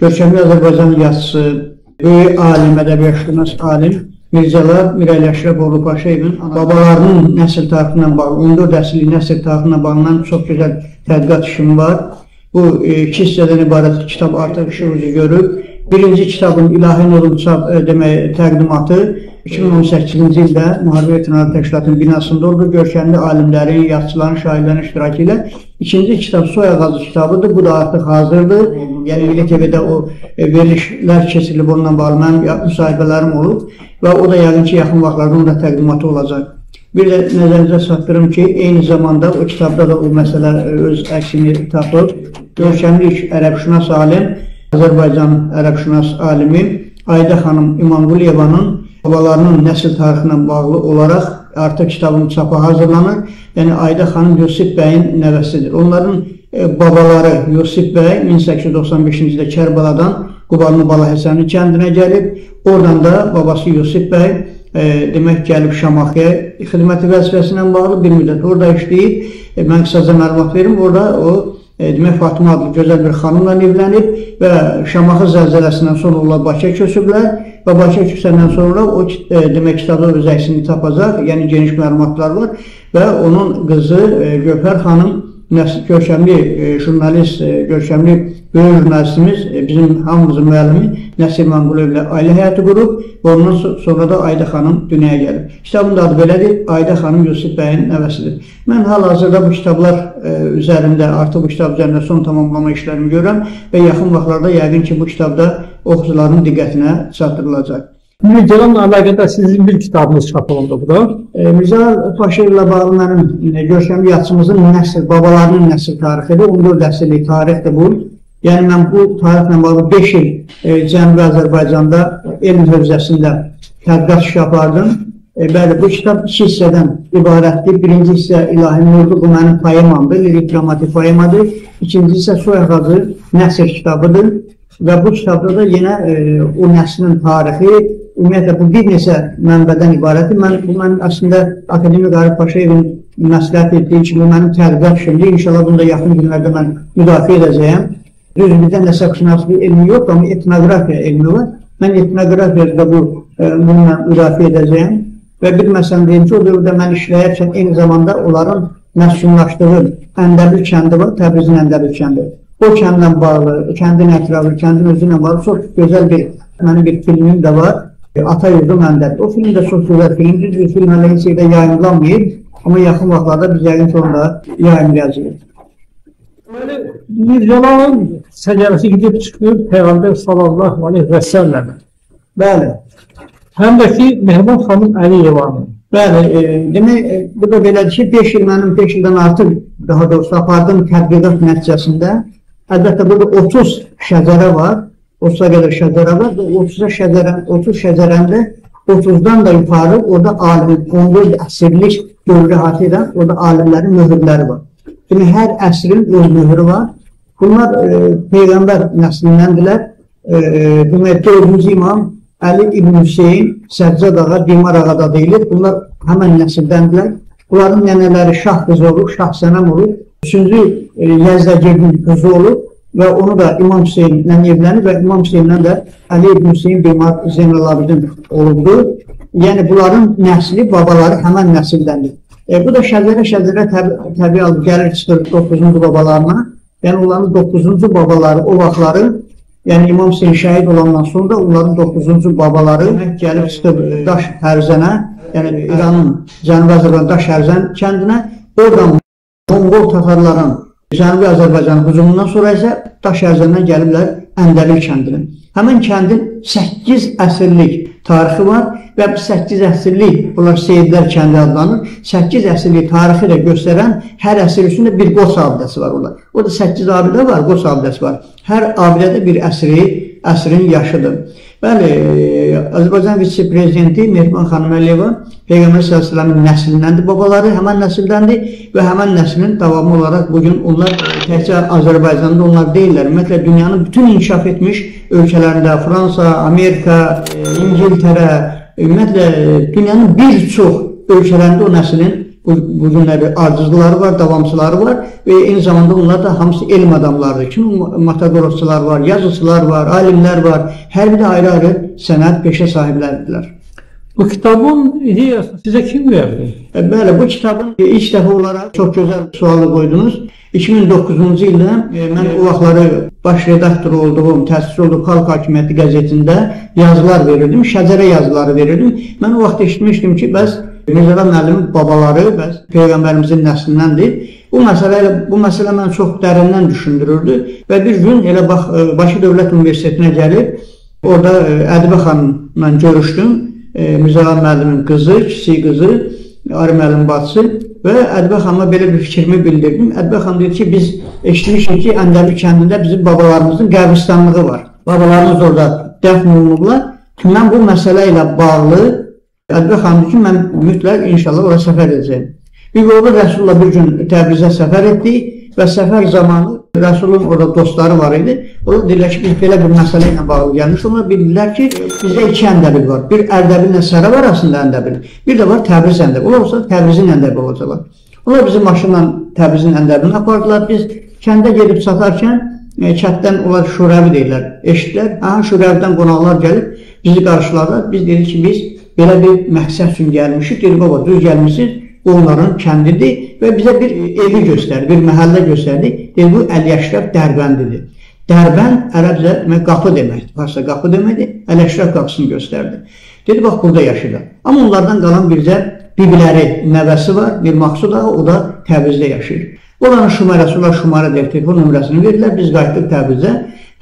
görkəmli Azərbaycan yazıçısı, böyük alim, ədəbiyyatşünas alim Mirzələr Mirəli Əşrəfoğlu Paşayevin babalarının nəsil tarixi ilə bağlı, 14 əsrlik nəsil tarixi ilə bağlı çox gözəl tədqiqat işim var. Bu e, iki hissədən ibarət kitab artıq işimizi görüb. Birinci kitabın İlahi Nurun e, demək təqdimatı 2018-ci ildə Müharibə İtinad Təşkilatının binasında oldu. Görkəmli alimlərin, yazıçıların, şairlərin iştirakı ilə. İkinci kitab Soy Ağacı kitabıdır. Bu da artıq hazırdır. Yəni Milli TV-də o e, verilişlər keçirilib onunla bağlı mənim müsahibələrim olub və o da yəqin ki, yaxın vaxtlarda onun da təqdimatı olacaq. Bir də nəzərinizə çatdırım ki, eyni zamanda o kitabda da o məsələ e, öz əksini tapıb. Görkəmli ərəbşünas alim, Azərbaycan ərəbşünas alimi Ayda xanım İmanquliyevanın babalarının nəsil tarixi ilə bağlı olaraq artıq kitabın çapı hazırlanır. Yəni Ayda xanım Yusif bəyin nəvəsidir. Onların e, babaları Yusif bəy 1895-ci ildə Kərbəladan Qubalını Balahəsənli kəndinə gəlib. Oradan da babası Yusif bəy e, demək gəlib Şamaxıya xidməti vəzifəsi ilə bağlı bir müddət orada işləyib. E, mən qısaca məlumat verim. Orada o demək Fatıma adlı gözəl bir xanımla evlənib və Şamaxı zəlzələsindən sonra onlar Bakıya köçüblər və Bakıya köçəndən sonra o e, demək kitabda öz əksini tapacaq, yəni geniş məlumatlar var və onun qızı e, Gövhər xanım görkəmli e, jurnalist, e, görkəmli böyük jurnalistimiz, e, bizim hamımızın müəllimi Nəsir Manqulov ilə ailə həyatı qurub və ondan sonra da Ayda xanım dünyaya gəlib. Kitabın da adı belədir, Ayda xanım Yusuf bəyin nəvəsidir. Mən hal-hazırda bu kitablar üzərində, artıq bu kitab üzərində son tamamlama işlərimi görürəm və yaxın vaxtlarda yəqin ki, bu kitabda oxucuların diqqətinə çatdırılacaq. Mirzəlanla əlaqədar sizin bir kitabınız çap olundu bu da. E, Mirzə Paşayev ilə bağlı mənim e, görkəmli yazımızın nəsl, babalarının nəsl tarixidir. 14 əsrlik tarixdir bu. Yəni mən bu tarixlə bağlı 5 il e, Cənubi Azərbaycanda elm hövzəsində tədqiqat iş apardım. E, bəli, bu kitab iki hissədən ibarətdir. Birinci hissə İlahi Nurlu, bu mənim poemamdır, lirik dramatik poemadır. İkinci hissə Soy Ağacı nəsr kitabıdır. Və bu kitabda da yenə e, o nəslin tarixi, ümumiyyətlə bu bir neçə mənbədən ibarətdir. Mən bu mən əslində akademik Arif Paşayevin məsləhət etdiyi kimi mənim tədqiqat işimdir. İnşallah bunu da yaxın günlərdə mən müdafiə edəcəyəm. Düz bizdə nəsəbşünaslıq elmi yox, amma etnografiya elmi var. Mən etnografiyada bu e, bununla müdafiə edəcəyəm. Və bir məsələn deyim ki, o dövrdə mən işləyərkən eyni zamanda onların məskunlaşdığı Əndəbil kəndi var, Təbrizin Əndəbil kəndi. O kəndlə bağlı, kəndin ətrafı, kəndin özü ilə bağlı çox gözəl bir, mənim bir filmim də var. Ata yurdu məndədir. O film də çox gözəl filmdir. Bir film hələ heç yerdə yayınlanmayıb. Amma yaxın vaxtlarda biz yəqin ki, onda yayınlayacağıq. Deməli, Mirzəlanın səcərəsi gedib çıxır Peyğəmbər sallallahu aleyhi və səlləmə. Bəli. Həm də ki, Mehman xanım Əliyevanın. Bəli, e, demək, e, bu da belədir ki, 5 il mənim 5 ildən artıq daha doğrusu apardığım tədqiqat nəticəsində əlbəttə burada 30 şəcərə var. 30-a qədər şəcərə var və 30-a şəcərə, 30 şəcərəndə 30-dan da yuxarı orada alimin 14 əsrlik dövrü əhatə edən orada alimlərin möhürləri var. Yəni hər əsrin öz möhürü var. Bunlar e, Peyğəmbər nəslindəndirlər. E, demək, 4-cü imam Əli İbn Hüseyin, Səccad ağa, Dimar ağa da deyilir. Bunlar həmən nəsildəndirlər. Bunların nənələri Şah qızı olub, Şah Sənəm olub. Üçüncü e, Yəzdəgirdin qızı olub və onu da İmam Hüseynlə evlənib və İmam Hüseynlə də Əli ibn Hüseyn Bimar Zeynəl Abidin olubdur. Yəni bunların nəsli, babaları həmən nəsildəndir. E, bu da şəzərə-şəzərə təbi, təbii alıb gəlir çıxır 9-cu babalarına. Yəni onların 9-cu babaları o vaxtları Yəni İmam Hüseyin şəhid olandan sonra onların 9-cu babaları gəlib çıxıb Daş Hərzənə, yəni İranın Cənubi Azərbaycan Daş Hərzən kəndinə, oradan Monqol tatarların Cənubi Azərbaycanın hücumundan sonra isə Daş Ərzəndən gəliblər Əndəbil kəndinə. Həmin kəndin 8 əsrlik tarixi var və bu 8 əsrlik, bunlar Seyidlər kəndi adlanır, 8 əsrlik tarixi də göstərən hər əsr üstündə bir qos abidəsi var orada. O da 8 abidə var, qos abidəsi var. Hər abidədə bir əsri, əsrin yaşıdır. Bəli, Azərbaycan vitse-prezidenti Mehman xanım Əliyeva Peyğəmbər s.ə.v-in nəslindəndir, babaları həmən nəsildəndir və həmən nəslin davamı olaraq bugün onlar təkcə Azərbaycanda onlar deyirlər. Ümumiyyətlə, dünyanın bütün inkişaf etmiş ölkələrində, Fransa, Amerika, İngiltərə, ümumiyyətlə, dünyanın bir çox ölkələrində o nəslin bu, bu günləri ardıcıları var, davamçıları var və eyni zamanda onlar da hamısı elm adamlarıdır. Kimi matadorçular var, yazıçılar var, alimlər var, hər biri ayrı-ayrı sənət, peşə sahibləridirlər. Bu kitabın ideyasını sizə kim verdi? E, Bəli, bu kitabın e, ilk dəfə olaraq çox gözəl sualı qoydunuz. 2009-cu ildə e, mən o vaxtları baş redaktor olduğum, təsis olduğum Xalq Hakimiyyəti qəzetində yazılar verirdim, şəcərə yazıları verirdim. Mən o vaxt eşitmişdim ki, bəs Mirzələ müəllimin babaları bəs peyğəmbərimizin nəslindəndir. Bu məsələ bu məsələ məni çox dərindən düşündürürdü və bir gün elə bax e, Bakı Dövlət Universitetinə gəlib orada e, Ədibə xanımla görüşdüm. E, Mirzələ müəllimin qızı, kiçik qızı, Arı müəllim bacısı və Ədibə xanıma belə bir fikrimi bildirdim. Ədibə xanım dedi ki, biz eşitmişik ki, Əndəbi kəndində bizim babalarımızın qəbristanlığı var. Babalarımız orada dəfn olunublar. Mən bu məsələ ilə bağlı Ədibə xanım ki, mən mütləq inşallah ora səfər edəcəyim. Bir yolda Rəsulla bir gün Təbrizə səfər etdik və səfər zamanı Rəsulun orada dostları var idi. Onlar dedilər ki, biz belə bir məsələ ilə bağlı gəlmiş. Onlar bildilər ki, bizdə iki Əndəbil var. Bir Ərdəbillə Sərəv arasında Əndəbil, bir də var Təbriz Əndəbil. Onlar olsa Təbrizin Əndəbil olacaqlar. Onlar bizi maşınla Təbrizin Əndəbilini apardılar. Biz kəndə gedib çatarkən e, kənddən onlar Şurəvi deyirlər. Eşitdilər. Aha, Şurəvdən qonaqlar gəlib bizi qarşıladılar. Biz dedik ki, biz belə bir məqsəd üçün gəlmişik. Dedi, baba, düz gəlmişsiniz onların kəndidir və bizə bir evi göstərdi, bir məhəllə göstərdi. Dedi, bu Əliəşrəf Dərbəndidir. Dərbənd ərəbcə demək qapı deməkdir. Farsça qapı deməkdir. Əliəşrəf qapısını göstərdi. Dedi, bax, burada yaşayırlar. Amma onlardan qalan bircə bibiləri, nəvəsi var, bir Maqsud ağa, o da Təbrizdə yaşayır. Onların şumarəsi var, şumarə deyil, telefon nömrəsini verirlər, biz qayıtdıq Təbrizə.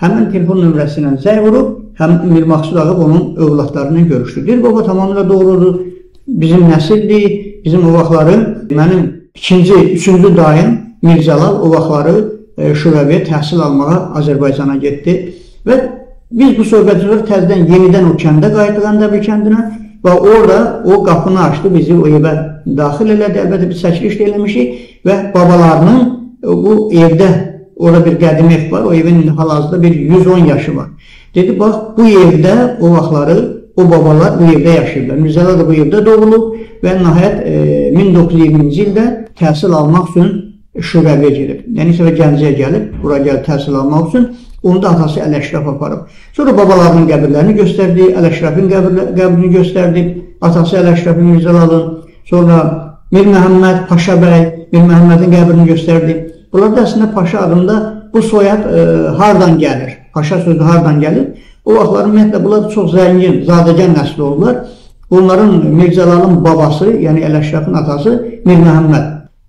Həmin telefon nömrəsi ilə zəng vurub, həm Mir Maqsud ağa onun övladlarını görüşdü. Deyir, baba tamamilə doğrudur, bizim nəsildir, bizim o vaxtları mənim ikinci, üçüncü dayım Mirzəlal o vaxtları e, Şurəviyə təhsil almağa Azərbaycana getdi və biz bu söhbətləri təzədən yenidən o kəndə qayıtdıq Əndəbil kəndinə və orada o qapını açdı, bizi o evə daxil elədi. Əlbəttə biz çəkiliş eləmişik və babalarının bu evdə orada bir qədim ev var, o evin hal-hazırda bir 110 yaşı var. Dedi, bax, bu evdə o vaxtları o babalar bu evdə yaşayırlar. Mirzələr də bu evdə doğulub və nəhayət e, 1920-ci ildə təhsil almaq üçün Şurəviyə gedib. Yəni isə Gəncəyə gəlib, bura gəlib təhsil almaq üçün onu da atası Əl-Əşrəf aparıb. Sonra babalarının qəbirlərini göstərdi, Əl-Əşrəfin qəbrini göstərdi, atası Əl-Əşrəfin Mirzəlalın, sonra Mir Məhəmməd Paşa bəy Mir Məhəmmədin qəbrini göstərdi. Bunlar da əslində Paşa adında bu soyad e, hardan gəlir? Paşa sözü hardan gəlir? O vaxtlar ümumiyyətlə bunlar çox zəngin, zadəgən nəsli olurlar. Bunların Mirzəlalın babası, yəni Əl-Əşrəfin atası Mir Məhəmməd.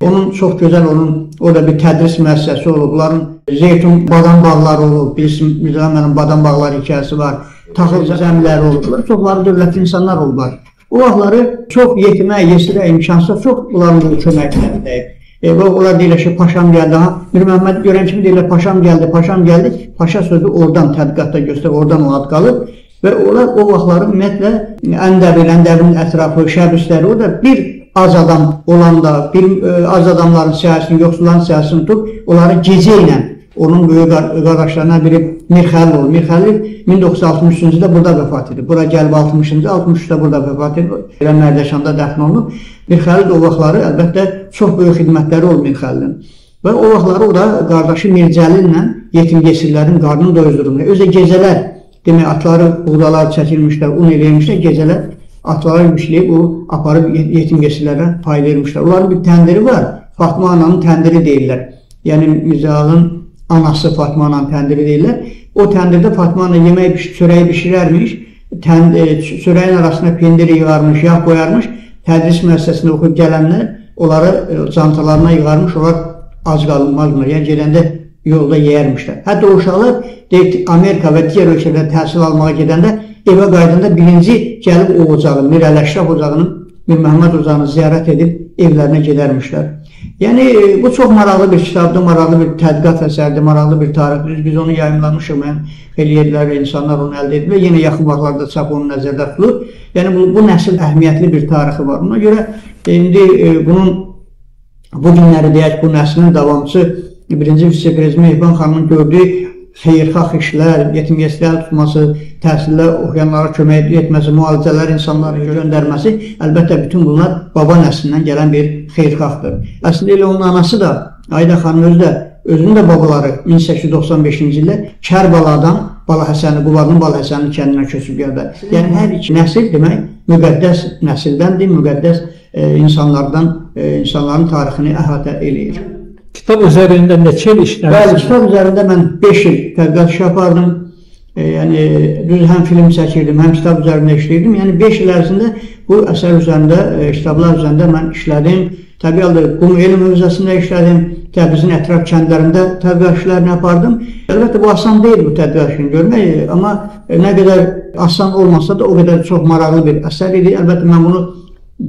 Onun çox gözəl onun orada bir tədris müəssisəsi olub. Bunların zeytun badam bağları olub. Bilirsin, Mirzəlan mənim badam bağları hekayəsi var. Taxıl zəmləri olublar. Çoxları dövlətli insanlar olublar. O vaxtları çox yetimə, yesirə, imkansız çox bunların köməklərindəyib. E, və onlar deyirlər ki, paşam gəldi. Ha, Mir Məhəmməd görən kimi deyirlər, paşam gəldi, paşam gəldi. Paşa sözü oradan tədqiqatda göstərir, oradan o ad qalıb. Və onlar o vaxtları ümumiyyətlə Əndəbil, Əndəbin ətrafı, şəbisləri orada bir az adam olanda, bir ə, e, az adamların siyasətini, yoxsulların siyasətini tutub, onları gecə ilə onun böyük qardaşlarından biri Mir Xəlil olur. Mir Xəlil 1963-cü ildə burada vəfat edib. Bura gəlib 60-cı, 63-də burada vəfat edib. Elə Mərdəkanda dəfn olunub. Mir Xəlil o vaxtları əlbəttə çox böyük xidmətləri olub Mir Xəlilin. Və o vaxtları o da qardaşı Mir Cəlillə yetim yesirlərin qarnını doyuzdururlar. Özə gecələr demək atları, buğdalar çəkilmişlər, un eləymişlər, gecələr atları yükləyib o aparıb yetim yesirlərə pay vermişlər. Onların bir təndiri var. Fatma ananın təndiri deyirlər. Yəni Mirzalın anası Fatma anan təndiri deyirlər. O təndirdə Fatma ana yemək çörəyi bişirərmiş, tənd e, çörəyin arasına pendiri yığarmış, yağ qoyarmış. Tədris müəssisəsində oxuyub gələnlər onları e, çantalarına yığarmış, onlar ac qalınmazmır. Yəni gedəndə yolda yeyərmişlər. Hətta o uşaqlar deyir, Amerika və digər ölkələrdə təhsil almağa gedəndə evə qayıdanda birinci gəlib o ocağı, Mir Əl-Əşraf ocağının, Mir Məhəmməd ocağını ziyarət edib evlərinə gedərmişlər. Yəni bu çox maraqlı bir kitabdır, maraqlı bir tədqiqat əsəridir, maraqlı bir tarixdir. Biz onu yayımlamışıq, mən xeyli yerlər və insanlar onu əldə edib və yenə yaxın vaxtlarda çap onu nəzərdə tutulur. Yəni bu, bu nəsil əhəmiyyətli bir tarixi var. Buna görə indi e, bunun bu günləri deyək, bu nəslin davamçısı birinci vitse-prezident Mehban xanımın gördüyü xeyirxah işlər, yetim yesirlər tutması, təhsildə oxuyanlara kömək etməsi, müalicələr insanları göndərməsi, əlbəttə bütün bunlar baba nəslindən gələn bir xeyirxahdır. Əslində elə onun anası da, Ayda xanım özü də, özünün də babaları 1895-ci ildə Kərbaladan Bala Həsəni, Qubadın Bala Həsənin kəndinə köçüb gəldi. Yəni hər iki nəsil demək müqəddəs nəsildəndir, müqəddəs e, insanlardan, e, insanların tarixini əhatə eləyir. Kitab üzərində neçə il işləmisiniz? Bəli, kitab üzərində mən 5 il tədqiqat işi apardım. E, yəni düz həm film çəkirdim, həm kitab üzərində işləyirdim. Yəni 5 il ərzində bu əsər üzərində, e, kitablar üzərində mən işlədim. Təbii halda Qum elm hövzəsində işlədim, Təbrizin ətraf kəndlərində tədqiqat işlərini apardım. Əlbəttə bu asan deyil bu tədqiqat işini görmək, amma nə qədər asan olmasa da o qədər çox maraqlı bir əsər idi. Əlbəttə mən bunu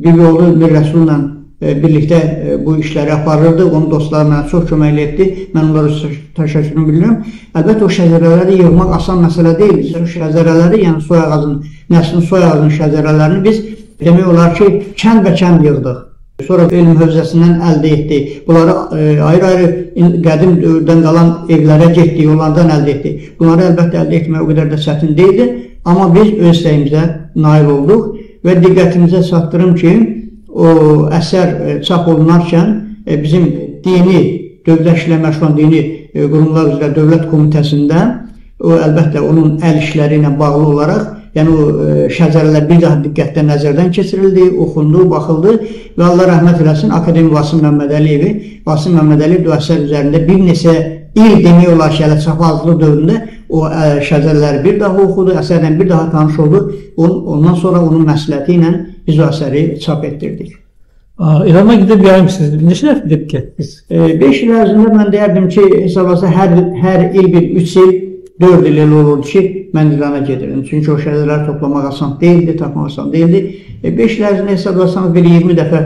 bir yolu bir rəsulla e, birlikdə e, bu işləri aparırdı. Onun dostları mənə çox kömək etdi. Mən onlara təşəkkürümü bildirirəm. Əlbəttə o şəcərələri yığmaq asan məsələ deyil. Biz o şəcərələri, yəni soy ağacının, nəslin soy ağacının şəcərələrini biz demək olar ki, kənd və kənd yığdıq. Sonra elm hövzəsindən əldə etdik. Bunları e, ayrı-ayrı qədim dövrdən qalan evlərə getdik, onlardan əldə etdik. Bunları əlbəttə əldə etmək o qədər də çətin deyildi, amma biz öz istəyimizə nail olduq və diqqətinizə çatdırım ki, o əsər e, çap olunarkən e, bizim dini, dövlət işlə məşğul dini e, qurumlar üzrə dövlət komitəsində o əlbəttə onun əl işləri ilə bağlı olaraq Yəni o şəcərələr bir daha diqqətlə nəzərdən keçirildi, oxundu, baxıldı və Allah rəhmət eləsin Akademik Vasım Məmmədəliyevi Vasım Məmmədəliyev əsər üzərində bir neçə il demək olar ki, hələ çapazlıq dövründə o e, şəcərələri bir daha oxudu, əsərlə bir daha tanış oldu. On, ondan sonra onun məsləhəti ilə biz o əsəri çap etdirdik. İrana gedib gəlmisiniz. Neçə dəfə gedib getdiniz? 5 e, il ərzində mən deyərdim ki, hesabasa hər hər il bir 3 il 4 il elə olurdu ki, mən İrana gedirdim. Çünki o şəhərləri toplamaq asan deyildi, tapmaq asan deyildi. 5 e, il ərzində hesablasanız bir 20 dəfə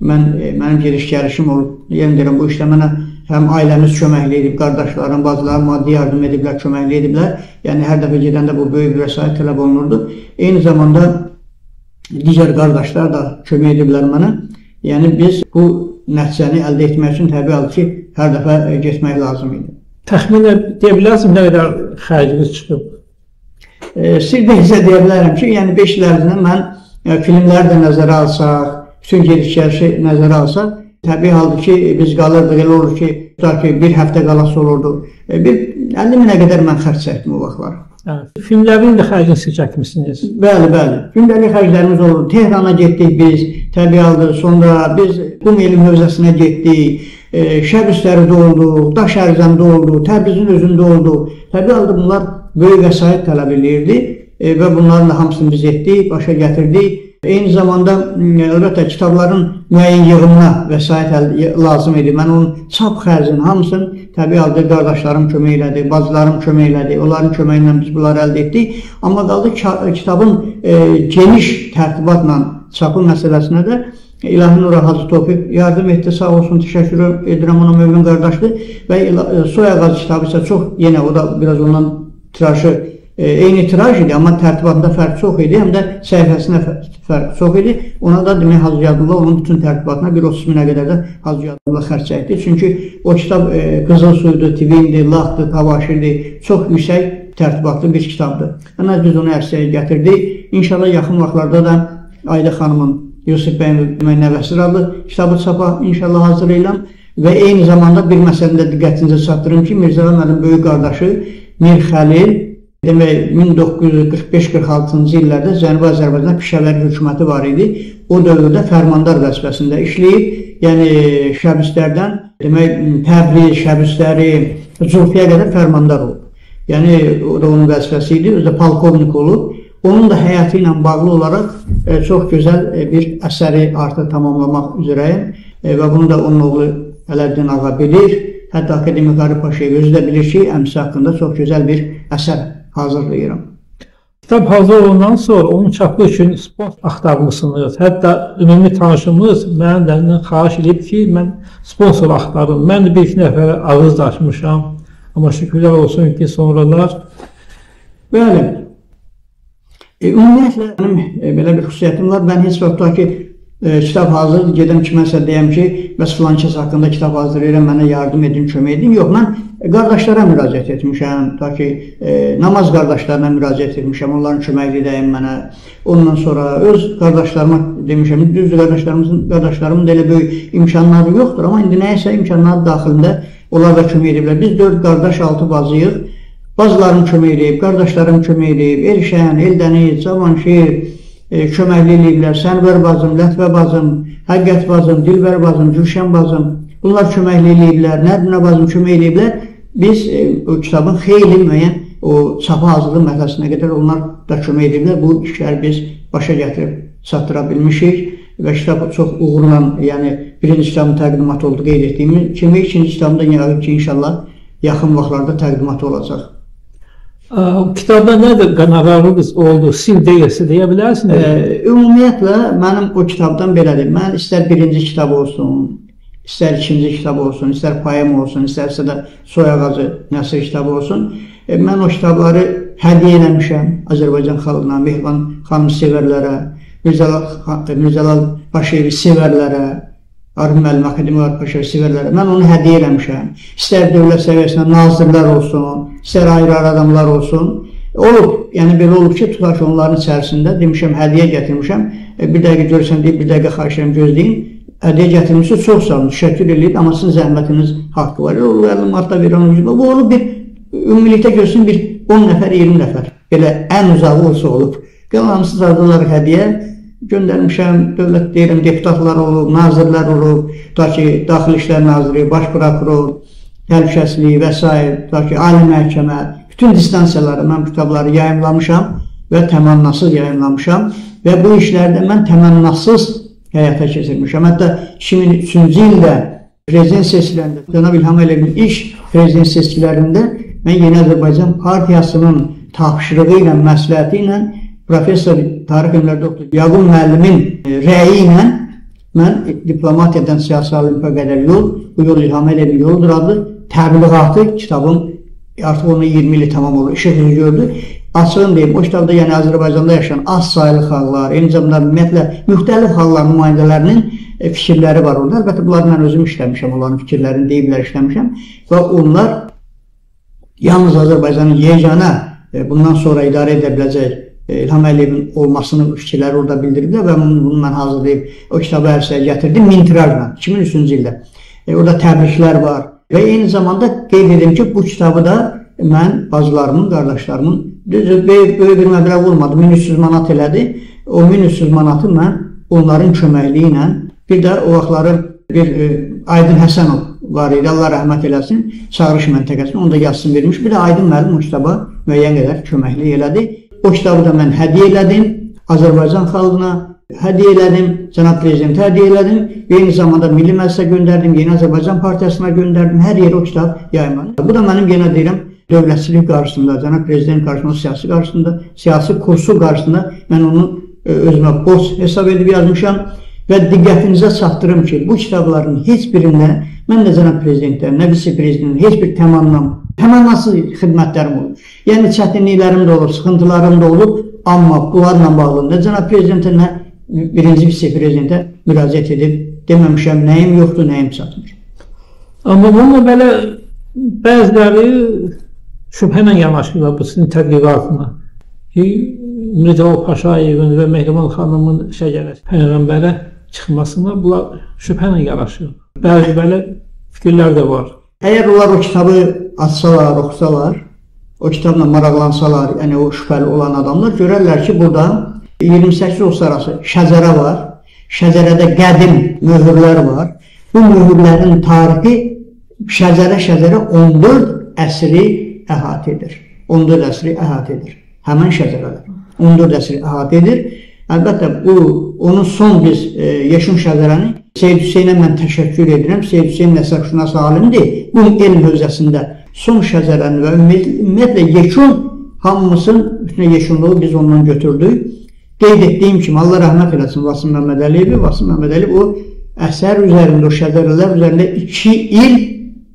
mən, e, mənim gediş-gəlişim olub. Yəni deyirəm, bu işdə mənə həm ailəmiz köməkli edib, qardaşlarım, bacılarım maddi yardım ediblər, köməkli ediblər. Yəni hər dəfə gedəndə bu böyük bir vəsait tələb olunurdu. Eyni zamanda digər qardaşlar da kömək ediblər mənə. Yəni biz bu nəticəni əldə etmək üçün təbii ki, hər dəfə e, getmək lazım idi. Təxminən deyə bilərsiniz nə qədər xərciniz çıxıb? E, Sirdə isə deyə bilərəm ki, yəni 5 il ərzində mən e, filmləri də nəzərə alsaq, bütün gediş-gəlişi nəzərə alsaq, təbii haldır ki, biz qalırdıq, elə olur ki, tutar ki, bir həftə qalası olurdu. E, bir 50 minə qədər mən xərc çəkdim o vaxtlar. Evet. Filmlərin də xərcini çəkmisiniz. Bəli, bəli. Filmlərin xərclərimiz oldu. Tehrana getdik biz, təbii haldır. Sonra biz Qum elm hövzəsinə getdik e, şər üstlərində oldu, daş ərzəmdə oldu, Təbrizin özündə oldu. Təbii halda bunlar böyük vəsait tələb edirdi e, və bunların da hamısını biz etdik, başa gətirdik. Eyni zamanda əlbəttə kitabların müəyyən yığımına vəsait lazım idi. Mən onun çap xərcinin hamısını təbii halda qardaşlarım kömək elədi, bacılarım kömək elədi. Onların köməyi ilə biz bunları əldə etdik. Amma qaldı kitabın e, geniş tərtibatla çapı məsələsinə də İlahi Nura Hacı Tofiq yardım etdi, sağ olsun, təşəkkür edirəm ona mümin qardaşdır və Soy Ağacı kitabı isə çox, yenə o da biraz ondan tirajı eyni tiraj idi, amma tərtibatında fərq çox idi, həm də səhifəsinə fərq çox idi. Ona da demək Hacı Yadullah onun bütün tərtibatına bir 30 minə qədər də Hacı Yadullah xərc etdi. Çünki o kitab e, Qızıl Suydu, Tivindi, Laxdı, Tavaşirdi, çox yüksək tərtibatlı bir kitabdır. Yəni biz onu ərsəyə gətirdik. İnşallah yaxın vaxtlarda da Ayda xanımın Yusuf bəyin nəvəsi adlı kitabı çapa inşallah hazırlayıram və eyni zamanda bir məsələdə diqqətinizə çatdırım ki, Mirzə Ömərin böyük qardaşı Mir Xəlil demək 1945-46-cı illərdə Cənubi Azərbaycan Pişəvəri hökuməti var idi. O dövrdə fərmandar vəzifəsində işləyib, yəni Şəbistlərdən demək Təbriz, Şəbistləri, Zulfiyə qədər fərmandar olub. Yəni o da onun vəzifəsi idi, özü də polkovnik olub. Onun da həyatı ilə bağlı olaraq e, çox gözəl e, bir əsəri artıq tamamlamaq üzrəyim e, və bunu da onun oğlu Ələddin ağa bilir. Hətta Akademik Arif Paşayev özü də bilir ki, əmsi haqqında çox gözəl bir əsər hazırlayıram. Kitab hazır olandan sonra onun çapı üçün sponsor axtarmısınız. Hətta ümumi tanışımız məndən xahiş edib ki, mən sponsor axtarım. Mən də bir iki nəfərə ağız daşmışam. Amma şükürlər olsun ki, sonralar Bəli, E, ümumiyyətlə, mənim e, belə bir xüsusiyyətim var. Mən heç vaxt ki, e, kitab hazırdır, gedəm kiməsə deyəm ki, bəs filan kəs haqqında kitab hazırlayıram, mənə yardım edin, kömək edin. Yox, mən qardaşlara müraciət etmişəm, ta ki, e, namaz qardaşlarına müraciət etmişəm, onların köməkliyi dəyim mənə. Ondan sonra öz qardaşlarıma demişəm, düzdür, qardaşlarımızın, qardaşlarımın da elə böyük imkanları yoxdur, amma indi nəyəsə imkanları daxilində onlar da kömək ediblər. Biz dörd qardaş, altı bacıyıq. Bacılarım kömək edib, qardaşlarım kömək edib, Elşən, Eldəniz, Cavanşir, e, köməkli eləyiblər. Sənvər bacım, Lətvə bacım, Həqiqət bacım, Dilbər bacım, Gülşən bacım. Bunlar köməkli eləyiblər. Nədinə bacım kömək eləyiblər. Biz e, o kitabın xeyli müəyyən o çapa hazırlıq mərhələsinə qədər onlar da kömək ediblər. Bu işləri biz başa gətirib çatdıra bilmişik və kitab çox uğurla, yəni birinci kitabın təqdimatı oldu qeyd etdiyimiz kimi, ikinci kitabında yəqin ki, inşallah yaxın vaxtlarda təqdimatı olacaq. Kitabda nədir qonorarınız oldu? Sil deyilsə deyə bilərsiniz? Ə, ümumiyyətlə mənim o kitabdan belədir. Mən istər birinci kitab olsun, istər ikinci kitab olsun, istər poema olsun, istərsə də soyağacı nəsr kitabı olsun. E, mən o kitabları hədiyyə eləmişəm Azərbaycan xalqına, Mehriban xanım sevərlərə, Mirzəlal, Mirzəlal Paşayevi sevərlərə, Arif müəllim akademik Paşayevi sevərlərə. Mən onu hədiyyə eləmişəm. İstər dövlət səviyyəsində nazirlər olsun, istər ayrı-ayrı adamlar olsun. Olub, yəni belə olub ki, tutaq ki, onların içərisində demişəm, hədiyyə gətirmişəm. E, bir dəqiqə görürsən deyib, bir dəqiqə xahiş edirəm, gözləyin. Hədiyyə gətirmişsə çox sağ olun, təşəkkür edib, amma sizin zəhmətiniz haqqı var. Olur, 50 martda verirəm. Bu olub bir ümumilikdə görsün bir 10 nəfər, 20 nəfər. Belə ən uzağı olsa olub. Qalanımsız aldılar hədiyyə göndərmişəm, dövlət deyirəm, deputatlar olub, nazirlər olub, ta ki, Daxili İşlər Naziri, Baş Prokuror, Təhlükəsizlik və s. ta ki, Ali Məhkəmə, bütün distansiyaları mən bu kitabları yayımlamışam və təmannasız yayımlamışam və bu işlərdə mən təmannasız həyata keçirmişəm. Hətta 2003-cü ildə prezident seçkilərində, Cənab İlham Əliyevin iş prezident seçkilərində mən Yeni Azərbaycan Partiyasının tapşırığı ilə, məsləhəti ilə professor tarix elmləri doktor Yaqub müəllimin e, rəyi ilə mən diplomatiyadan siyasi olimpiya qədər yol, bu yol İlham Əliyevin yoludur adlı təbliğatı kitabın artıq onun 20 ili tamam olur, işıq yüzü gördü. Açığın deyim, o kitabda yəni Azərbaycanda yaşayan az sayılı xalqlar, eyni zamanda ümumiyyətlə müxtəlif xalqlar nümayəndələrinin e, fikirləri var orada. Əlbəttə bunları mən özüm işləmişəm, onların fikirlərini deyiblər işləmişəm və onlar yalnız Azərbaycanın yeganə e, bundan sonra idarə edə biləcək İlham Əliyevin olmasının fikirləri orada bildiriblər və bunu, bunu mən hazırlayıb o kitabı ərsəyə gətirdim mintirajla 2003-cü ildə. E, orada təbriklər var və eyni zamanda qeyd edim ki, bu kitabı da mən bacılarımın, qardaşlarımın düzdür, böyük, böyük bir məbləğ olmadı, 1300 manat elədi. O 1300 manatı mən onların köməkliyi ilə bir də o vaxtları bir e, Aydın Həsənov var idi, Allah rəhmət eləsin, çağırış məntəqəsində, onu da yazsın vermiş. Bir də Aydın müəllim o kitaba müəyyən qədər köməklik elədi. O kitabı da mən hədiyyə elədim Azərbaycan xalqına, hədiyyə elədim, cənab prezidentə hədiyyə elədim, eyni zamanda Milli Məclisə göndərdim, Yeni Azərbaycan Partiyasına göndərdim, hər yerə o kitab yayımlandı. Bu da mənim yenə deyirəm, dövlətçilik qarşısında, cənab prezident qarşısında, siyasi qarşısında, siyasi kursu qarşısında mən onu e, özümə borc hesab edib yazmışam və diqqətinizə çatdırım ki, bu kitabların heç birində mən də cənab prezidentdən, nə vitse prezidentin heç bir təmannam, təmannasız xidmətlərim olub. Yəni çətinliklərim də olub, sıxıntılarım da olub, amma bunlarla bağlı nə cənab prezidentə, nə birinci vitse prezidentə müraciət edib deməmişəm, nəyim yoxdur, nəyim çatmır. Amma bununla belə bəziləri şübhə ilə yanaşırlar bu sizin tədqiqatına. Mircəl Paşayevin və Mehriban xanımın şəcərəsi Peyğəmbərə çıxmasına bunlar şübhə ilə yanaşır. Bəzi belə fikirlər də var. Əgər onlar o kitabı açsalar, oxusalar, o kitabla maraqlansalar, yəni o şübhəli olan adamlar görərlər ki, burada 28 uluslararası şəcərə var. Şəcərədə qədim möhürlər var. Bu möhürlərin tarixi şəcərə-şəcərə 14 əsri əhatə edir. 14 əsri əhatə edir. Həmin şəcərələr 14 əsri əhatə edir. Əlbəttə bu onun son biz e, Yeşun şəcərəni Seyyid Hüseynə mən təşəkkür edirəm. Seyyid Hüseyn nəsəbşünas alimdir. Bu elm hövzəsində son şəcərəni və ümumiyyətlə Yeşun hamımızın bütün yeşunluğu biz ondan götürdük. Qeyd etdiyim kimi Allah rəhmət eləsin Vasım Məmmədəliyevi. Vasım Məmmədəliyev o əsər üzərində, o şəcərələr üzərində 2 il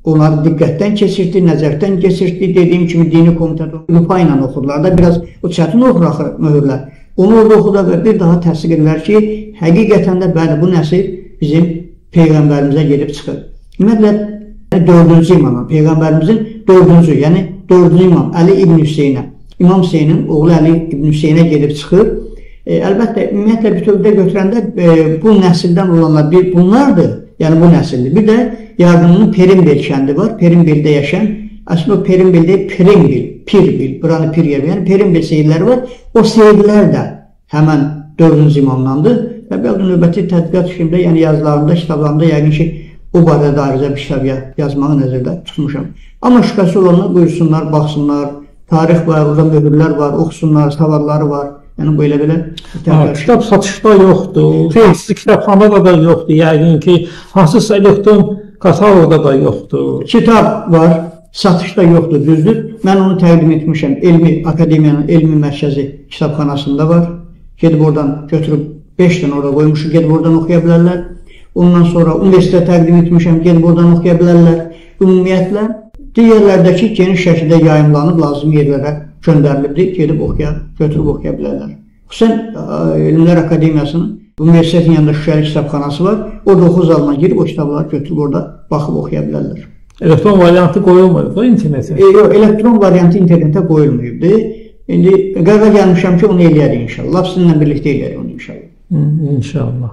Onları diqqətdən keçirdi, nəzərdən keçirdi. Dediyim kimi dini komitə lupa ilə oxudular da biraz o çətin oxur axı möhürlər. Onu orada oxuda və bir daha təsdiq edilər ki, həqiqətən də bəli bu nəsil bizim peyğəmbərimizə gedib çıxır. Ümumiyyətlə dördüncü imama, peyğəmbərimizin dördüncü, yəni dördüncü imam Əli ibn Hüseynə, İmam Hüseynin oğlu Əli ibn Hüseynə gedib çıxır. E, əlbəttə, ümumiyyətlə bütövdə götürəndə e, bu nəsildən olanlar bir bunlardır, yəni bu nəsildir. Bir də yardımının Perimbel kəndi var, Perimbeldə yaşayan, əslində o Perimbel deyil, Perimbel, Pirbil, buranı Pir yer, yəni Perimbel seyirləri var. O seyirlər də həmən dördüncü imamdandır və bəli növbəti tədqiqat işimdə, yəni yazılarında, kitablarında yəqin ki, o barədə ayrıca bir kitab yazmağı nəzərdə tutmuşam. Amma şübhəsi olanlar buyursunlar, baxsınlar, tarix var, orada möhürlər var, oxusunlar, savarları var. Yəni bu elə belə Ha, kitab satışda yoxdur. Hansı kitabxanada da yoxdur. Yəqin ki, hansısa elektron kataloqda da yoxdur. Kitab var, satışda yoxdur, düzdür. Mən onu təqdim etmişəm. Elmi Akademiyanın Elmi Mərkəzi kitabxanasında var. Gedib oradan götürüb 5 dənə orada qoymuşuq, gedib oradan oxuya bilərlər. Ondan sonra universitetə təqdim etmişəm, gedib oradan oxuya bilərlər. Ümumiyyətlə digərlərdəki geniş şəkildə yayımlanıb lazım yerlərə göndərilibdir, gedib oxuya, götürüb oxuya bilərlər. Xüsusən Elmlər Akademiyasının universitetin yanında Şüşəli kitabxanası var. Orada oxu zalına girib o kitabları götürüb orada baxıb oxuya bilərlər. Elektron variantı qoyulmayıb da internetə. E, yox, elektron variantı internetə qoyulmayıbdı. İndi qərara gəlmişəm ki, onu eləyərik inşallah. Sizinlə birlikdə eləyərik onu inşallah. İnşallah.